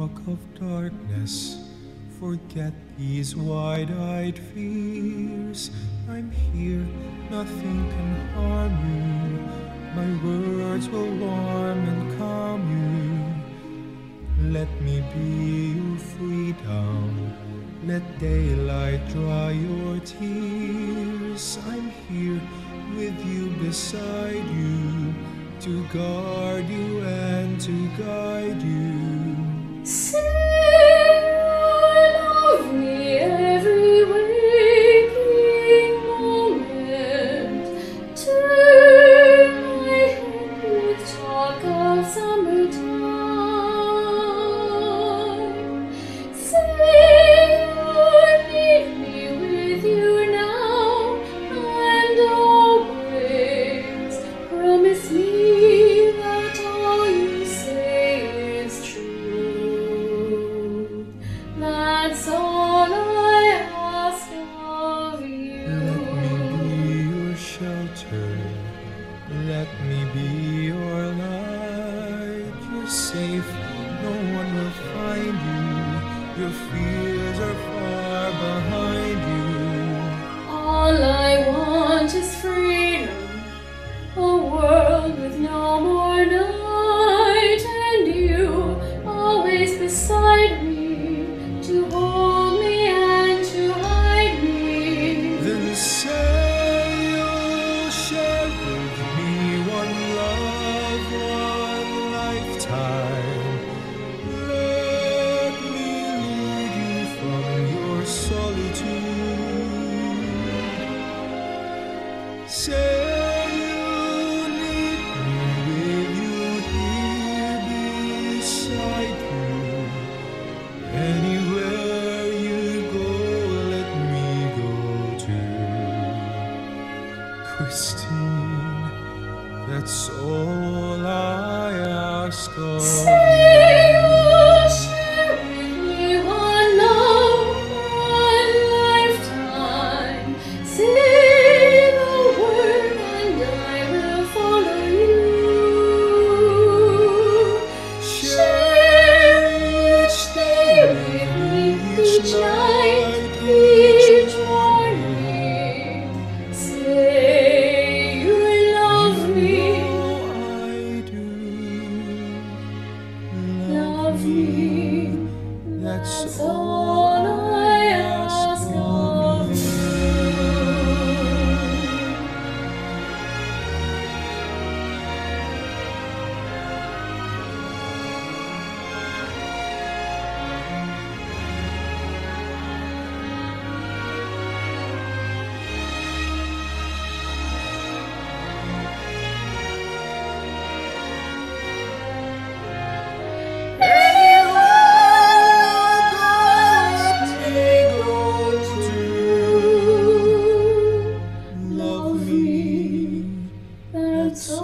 talk of darkness. Forget these wide eyed fears. I'm here, nothing can harm you. My words will warm and calm you. Let me be your freedom. Let daylight dry your tears. I'm here with you, beside you, to guard you and to guide you. safe, no one will find you. Your fears are far behind you. All I soul I ask of you. That's all. Thanks.